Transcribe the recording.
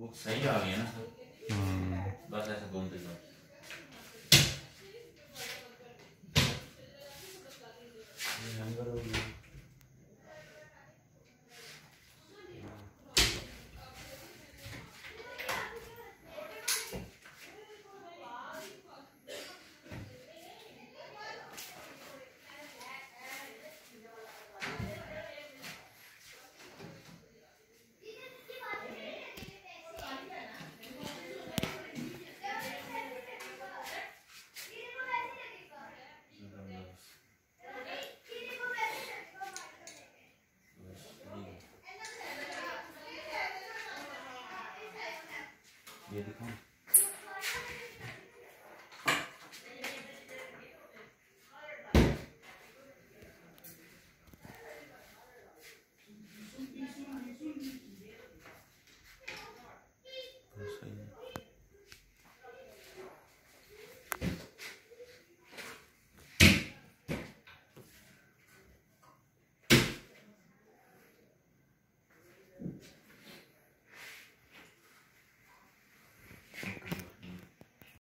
book सही आ गई है ना बस ऐसे घूमते जाओ 别的看